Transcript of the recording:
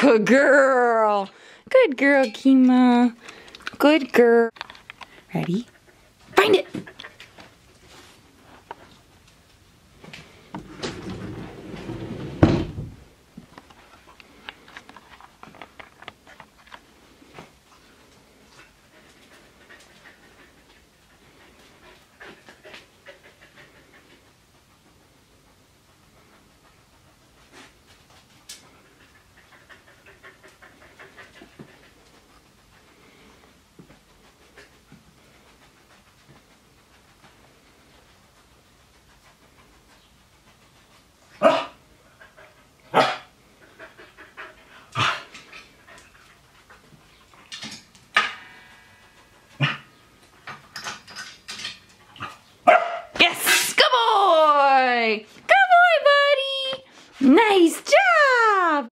Good girl. Good girl, Kima. Good girl. Ready? say, Good boy, buddy! Nice job!